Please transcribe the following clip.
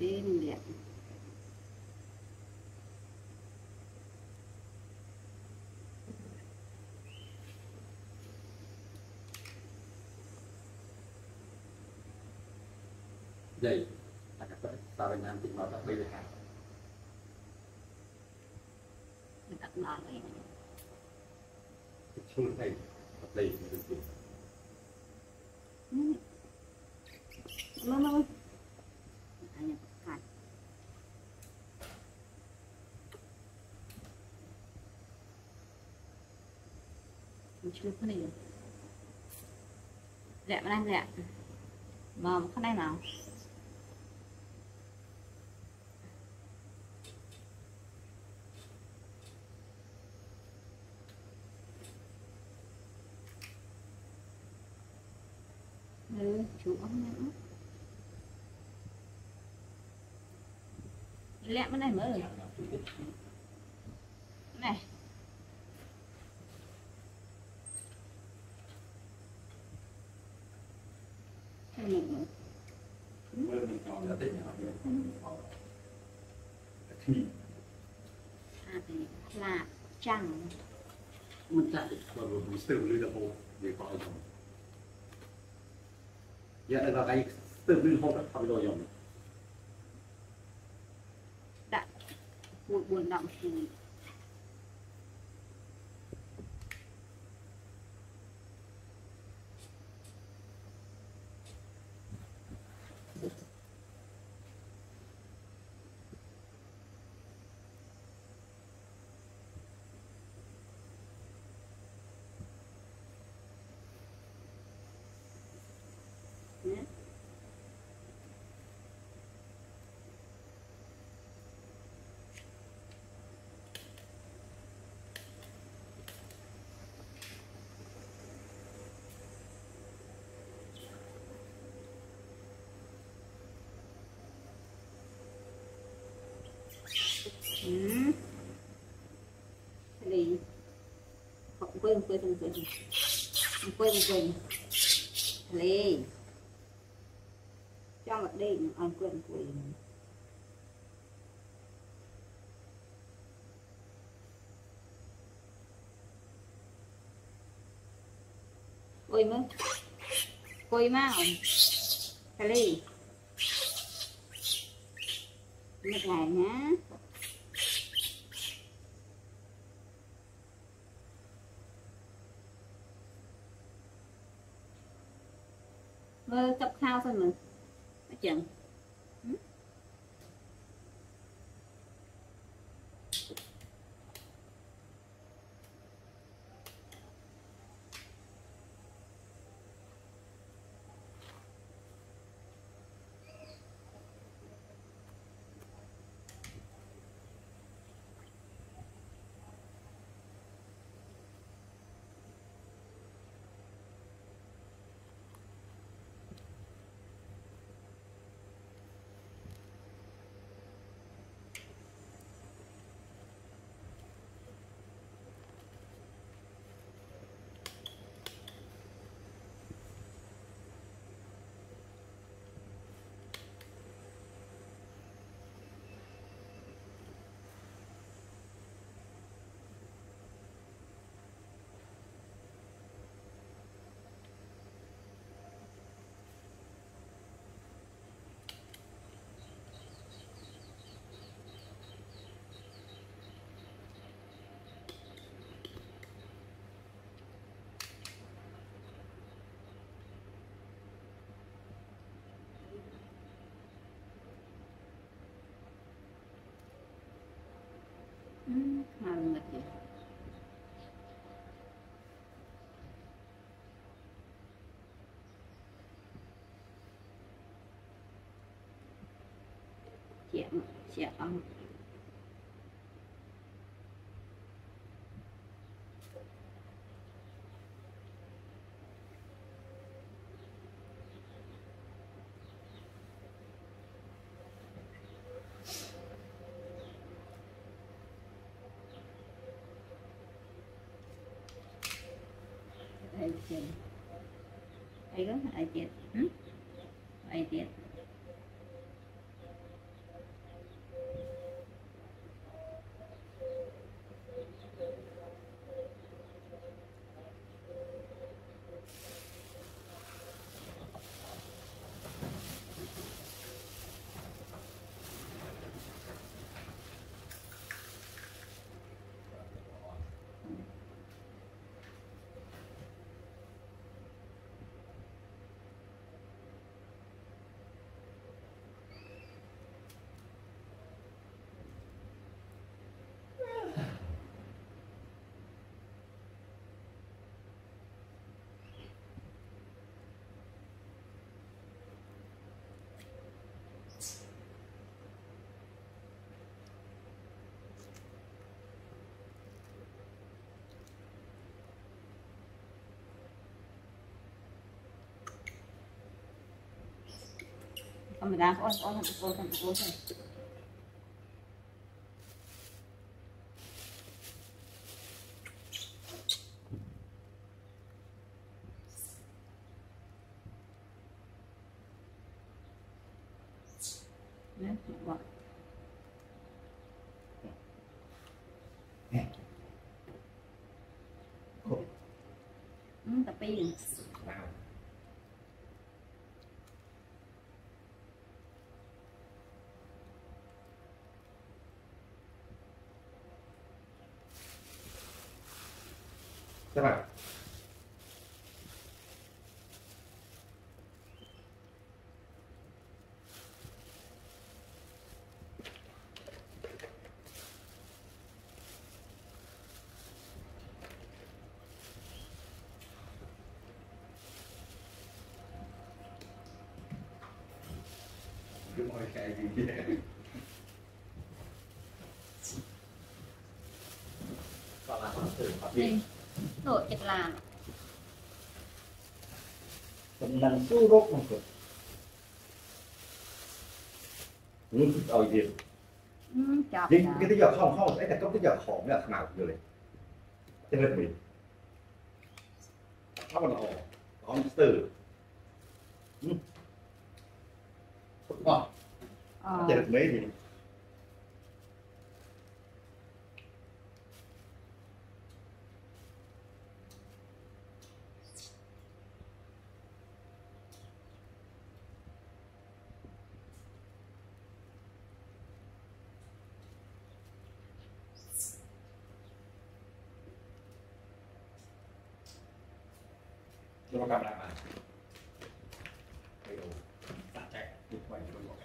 bên điện đây là các bạn ta bên nam tỉnh vào tập bây giờ tập nói chung này. Tập đây mình được nó nói ឆ្លុះគ្នាលាក់ម្ដងលាក់មកខាងនេះមកអឺជួអស់ណាស់ lẹ bên này mới rồi này Thêm một là chẳng mình chạy vào mình buổi sớm lưu hồ để có dùng giờ là cái sớm lưu hồ đó không đồ dùng buồn buồn động thì Yeah. Ừ. Cái gì? Không quên quên quên. Quên quên quên quên. Lê. Cho một đi anh quên quên. Ôi mơ Quay mà. Cái gì? Một ngày nhá. មើលទឹកខោសិនមើលអញ្ចឹង Ừ, mà mệt ông ai chết? Ai đó ai chết? Ừ? ai chết? mình đang ôi ôi thành phố thành phố thành Cool. Mm, the beans. Các bạn. Gì vậy? Và là thử pháp นี่ nội việc làm Senang suruh untuk Nuntut ao diệt Nhưng cái tiếng giờ không không Đấy là công giờ khổ là thằng nào cũng được chân nên mình Nó còn ổ Còn từ Đúng không? Thế nên mấy gì ดูประกำลังมาไปดูตัดใจทุกวันทุกวัน